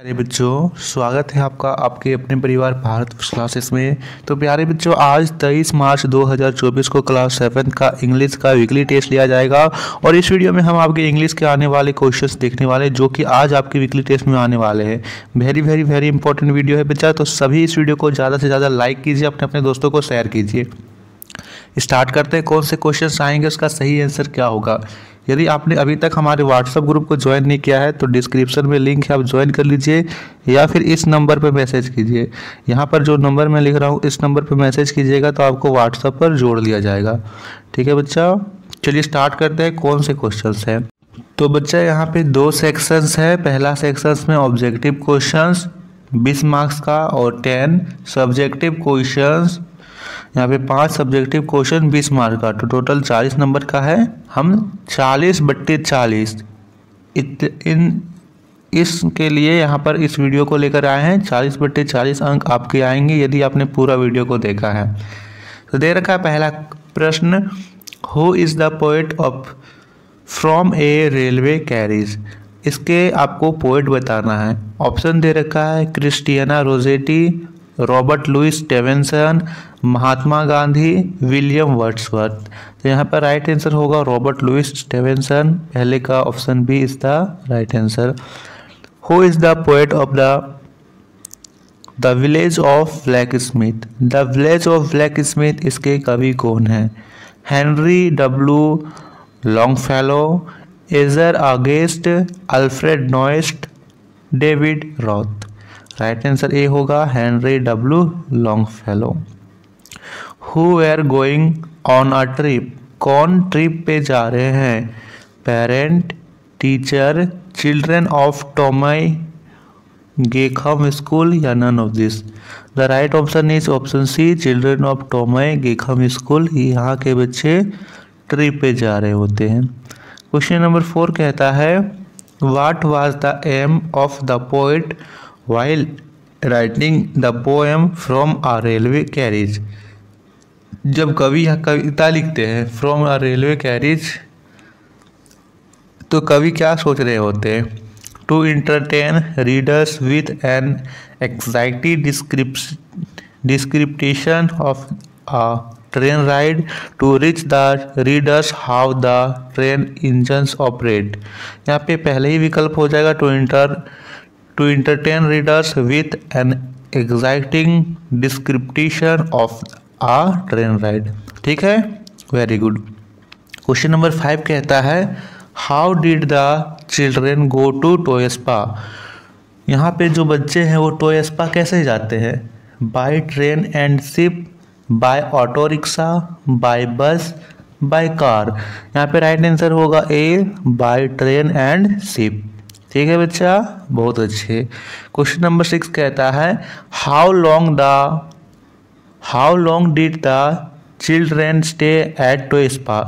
प्यारे बच्चों, स्वागत है आपका, आपके अपने परिवार भारत क्लासेस में तो प्यारे बच्चों, आज 23 मार्च 2024 को क्लास सेवन का इंग्लिश का वीकली टेस्ट लिया जाएगा और इस वीडियो में हम आपके इंग्लिश के आने वाले क्वेश्चंस देखने वाले जो कि आज आपके वीकली टेस्ट में आने वाले हैं। Very very very important video है बच्चा तो सभी इस वीडियो को ज़्यादा से ज़्यादा लाइक कीजिए, अपने अपने दोस्तों को शेयर कीजिए। स्टार्ट करते हैं, कौन से क्वेश्चन आएँगे, उसका सही आंसर क्या होगा? यदि आपने अभी तक हमारे व्हाट्सअप ग्रुप को ज्वाइन नहीं किया है तो डिस्क्रिप्शन में लिंक है, आप ज्वाइन कर लीजिए, या फिर इस नंबर पर मैसेज कीजिए। यहाँ पर जो नंबर मैं लिख रहा हूँ, इस नंबर पर मैसेज कीजिएगा तो आपको व्हाट्सअप पर जोड़ लिया जाएगा। ठीक है बच्चा? चलिए स्टार्ट करते हैं, कौन से क्वेश्चन हैं? तो बच्चा, यहाँ पे दो सेक्शंस है। पहला सेक्शंस में ऑब्जेक्टिव क्वेश्चंस 20 मार्क्स का, और 10 सब्जेक्टिव क्वेश्चंस यहाँ पे पाँच सब्जेक्टिव क्वेश्चन बीस मार्क का। तो टोटल चालीस नंबर का है। हम चालीस बट्टे चालीस। इन इसके लिए यहाँ पर इस वीडियो को लेकर आए हैं। चालीस बट्टे चालीस अंक आपके आएँगे यदि आपने पूरा वीडियो को देखा है। तो दे रखा पहला प्रश्न who is the poet of from a railway carriage इसके आपको पोइट बताना है। ऑप्शन दे रखा है Christina Rossetti Robert Louis Stevenson, Mahatma Gandhi, William Wordsworth. तो यहाँ पर राइट आंसर होगा रॉबर्ट लुइस स्टेवेंसन। पहले का option B is the right answer who is the poet of the the village of blacksmith the village of blacksmith इसके कवि कौन है? Henry W Longfellow ager Guest Alfred Noyes David Roth right answer A होगा Henry W Longfellow who are going on a trip कौन trip पे जा रहे हैं? Parent teacher children of Tomoe Gakuen school या none of this the right option is option C children of Tomoe Gakuen school यहाँ के बच्चे trip पे जा रहे होते हैं। क्वेश्चन नंबर फोर कहता है what was the aim of the poet while writing the poem from a railway carriage. जब कवि यह कविता लिखते हैं फ्रॉम अ रेलवे कैरिज तो कवि क्या सोच रहे होते हैं? To entertain readers with an exciting description of a train ride to reach the readers how the train engines operate यहाँ पे पहले ही विकल्प हो जाएगा to enter to entertain readers with an exciting description of a train ride. ठीक है? Very good question number five कहता है how did the children go to Toi spa यहाँ पे जो बच्चे हैं वो टोय स्पा कैसे जाते हैं? By train and ship by auto rickshaw by bus by car यहाँ पे राइट आंसर होगा A by train and ship ठीक है बच्चा? बहुत अच्छे। क्वेश्चन नंबर सिक्स कहता है how long the how long did the children stay at Toi spa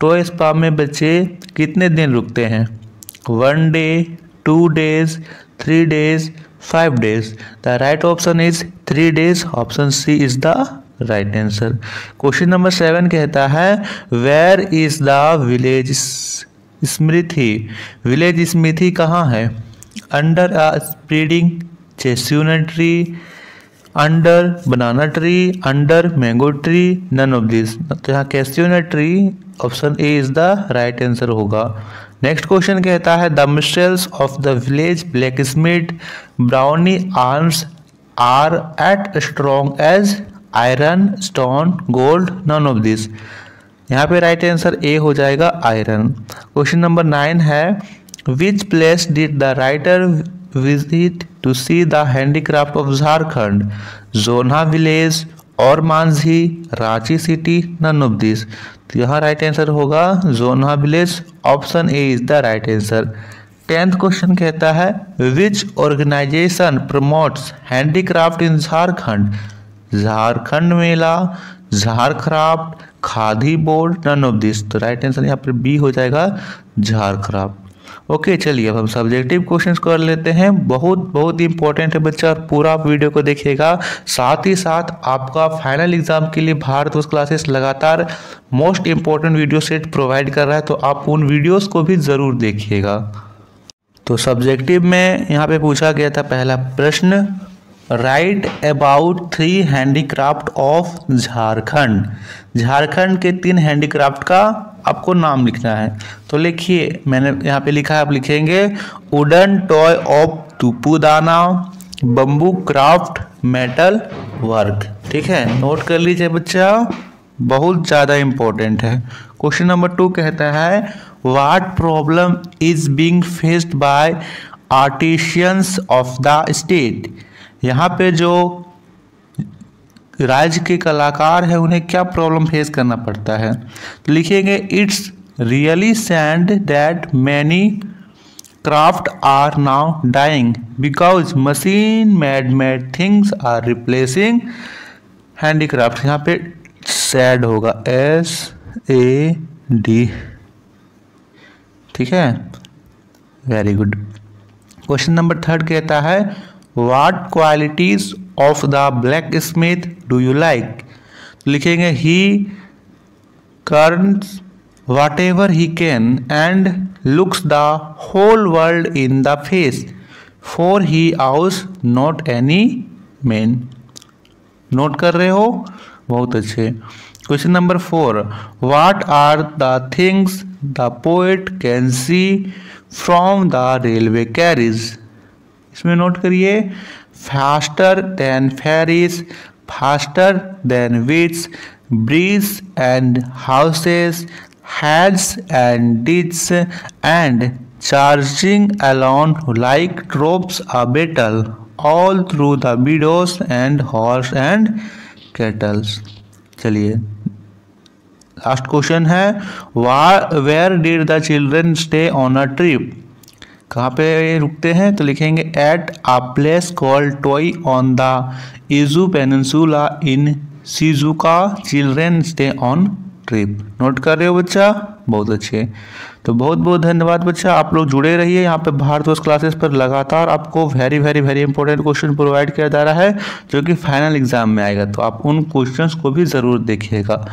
Toi spa में बच्चे कितने दिन रुकते हैं? One day two days three days five days the right option is three days option C is the right answer question number seven कहता है where is the village smithy, village smithy कहाँ है? Under a spreading chestnut tree, under banana tree, under mango tree none of this तो यहाँ chestnut tree option A is the right answer होगा। Next question कहता है, the muscles of the village blacksmith brawny arms are at strong as iron, stone, gold none of this यहाँ पे right answer A हो जाएगा iron question number nine है which place did the writer visit to see the handicraft of Jharkhand Jona village और Manjhi Ranchi city none of this तो यहाँ right answer होगा Jona village option A is the right answer tenth question कहता है which organisation promotes handicraft in Jharkhand Jharkhand Mela Jharcraft Khadi board none of this तो right answer यहाँ पर B हो जाएगा झारक्राफ्ट ओके चलिए अब हम सब्जेक्टिव क्वेश्चन कर लेते हैं. बहुत बहुत इंपॉर्टेंट है बच्चा और पूरा आप वीडियो को देखिएगा. साथ ही साथ आपका फाइनल एग्ज़ाम के लिए भारत उस क्लासेस लगातार most important video set provide कर रहा है तो आप उन वीडियोस को भी ज़रूर देखिएगा. तो सब्जेक्टिव में यहाँ पे पूछा गया था पहला प्रश्न write about three handicraft of Jharkhand Jharkhand के तीन हैंडीक्राफ्ट का आपको नाम लिखना है। तो लिखिए, मैंने यहाँ पे लिखा है, आप लिखेंगे wooden toy of Tupudana bamboo craft metal work ठीक है? नोट कर लीजिए बच्चा, बहुत ज़्यादा इम्पोर्टेंट है। क्वेश्चन नंबर टू कहता है what problem is being faced by artisans of the state यहाँ पे जो राज्य के कलाकार है, उन्हें क्या प्रॉब्लम फेस करना पड़ता है? तो लिखेंगे it's really sad that many craft are now dying because machine made made things are replacing handicraft यहाँ पे सैड होगा एस ए डी ठीक है? Very good question number third कहता है what qualities of the blacksmith do you like लिखेंगे he earns whatever he can and looks the whole world in the face for he owes not any man. Note कर रहे हो? बहुत अच्छे। Question number four what are the things the poet can see from the railway carriage इसमें note करिए faster than fairies faster than witches bridge and houses hedges and ditches and charging along like troops a battle all through the meadows and horse and cattles चलिए last question है where did the children stay on a trip कहाँ पे रुकते हैं? तो लिखेंगे at a place called Toi on the Izu peninsula in Shizuoka children stay on trip note कर रहे हो बच्चा? बहुत अच्छे तो बहुत बहुत धन्यवाद बच्चा। आप लोग जुड़े रहिए यहाँ पे भारतवर्ष क्लासेस पर लगातार। आपको very very very important question provide किया जा रहा है, जो कि फाइनल एग्ज़ाम में आएगा। तो आप उन क्वेश्चंस को भी ज़रूर देखिएगा।